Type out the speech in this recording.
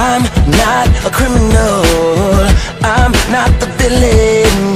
I'm not a criminal. I'm not the villain.